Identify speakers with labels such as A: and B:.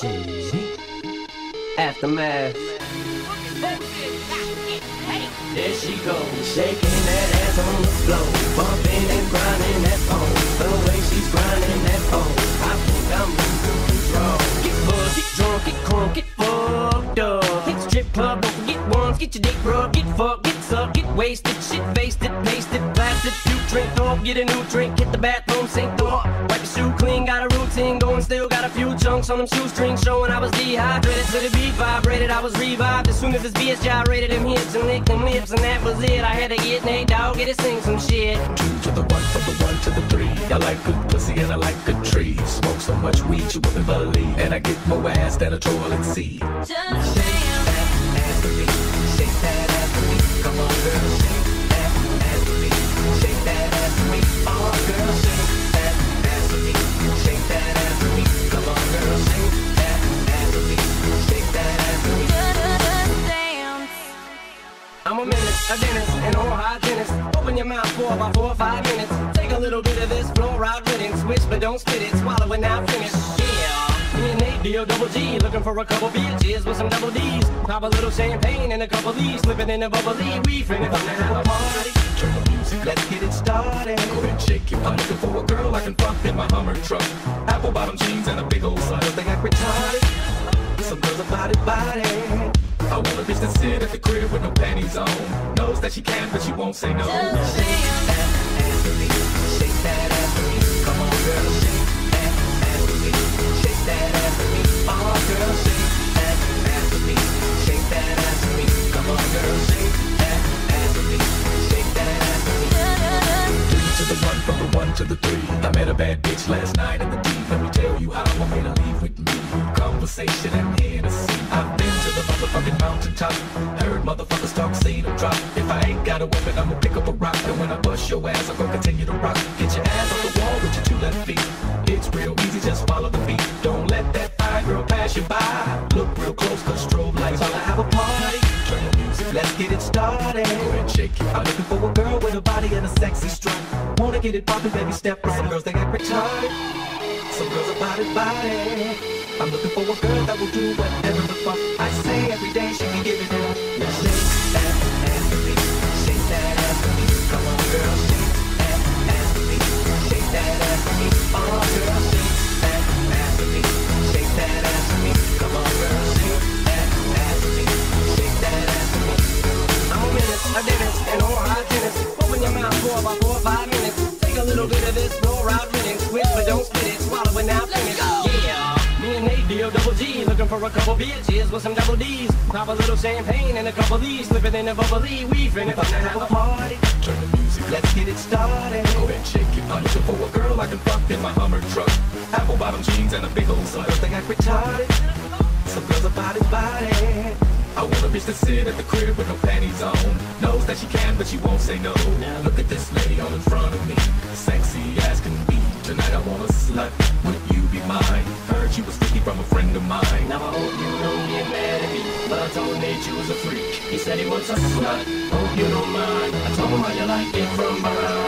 A: Shit. Aftermath. There she goes, shaking that ass on the floor, bumping and grinding that phone. The way she's grinding that phone, I think I'm losing control. Get buzzed, get drunk, get crunk, get fucked up. Hit strip club, don't forget ones, get your dick rubbed, get fucked, get sucked, get wasted, shit faced it, pasted, blasted, puke, drink, throw up, get a new drink, hit the bathroom, sink, throw still got a few chunks on them shoestrings, showing I was dehydrated to the beat vibrated, I was revived as soon as this bitch gyrated them hips and licked them lips, and that was it. I had to get Nate Dogg, get to sing some shit.
B: Two to the one, from the one to the three. I like good pussy and I like good trees. Smoke so much weed you wouldn't believe, and I get more ass than a toilet seat.
C: Just dance.
B: Ass for me, shake that ass for me. Come on, girl, shake
A: oral hygienist. Open your mouth for about four or five minutes. Take a little bit of this fluoride riddance. Switch, but don't spit it. Swallow it now, finish. Yeah. Me and Nate, D-O double G, looking for a couple bitches with some double D's. Pop a little champagne and a couple D's, slipping in a bubbly. We finna come to have a party.
B: Let's get it started. Go ahead, shake it. I'm looking for a girl I can fuck in my Hummer truck. Apple bottom jeans and a big old slut. Don't think retarded. Some girls are body body. Sit at the crib with no panties on. Knows that she can, but she won't say no.
C: Just
B: Shake that ass for me. Shake that ass for me. Come on, shake that ass for me. Shake that ass for me. Come on, shake that ass for me. Shake that ass for me. Three to the one, from the one to the three. I met a bad bitch last night in the D. Let me tell you how I me to leave with me. Conversation and Hennessy. The motherfucking mountaintop. Heard motherfuckers talk, seen them drop. If I ain't got a weapon, I'ma pick up a rock. And when I bust your ass, I'm gonna continue to rock. Get your ass on the wall with your two left feet. It's real easy, just follow the beat. Don't let that fine girl pass you by. Look real close, cause strobe lights while I have a party. Let's get it started. Go ahead, shake it. I'm looking for a girl with a body and a sexy strut. Wanna get it poppin', baby, step right. Some girls they get retarded. Some girls are body body. I'm looking for a girl that will do whatever the fuck I say every day. She can give it up. Now shake that ass for me. Shake that ass for me. Come on, girl, shake that ass for me. Shake that ass for me. Oh, girl, shake that ass for me. Shake that ass for me.
A: I'm a menace, a dentist, an oral hygienist. Open your mouth for about four or five minutes. Take a little bit of this double G, looking for a couple bitches with some double D's. Pop a little champagne and a couple D's, slipping in a bubbly. We finna have a party.
B: Turn the music, let's get it started. Go ahead, shake it. I'm looking for a girl I can fuck in my Hummer truck. Apple bottom jeans and a big old slut. Don't think I retarded. I want a bitch to sit at the crib with no panties on. Knows that she can, but she won't say no. Look at this lady all in front of me. Sexy as can be. Tonight I want a slut. Would you be mine? Heard she was sticky from a friend of mine.
A: Now I hope you don't get mad at me, but I told Nate you was a freak. He said he wants a slut. Hope you don't mind. I told him how you like it from behind.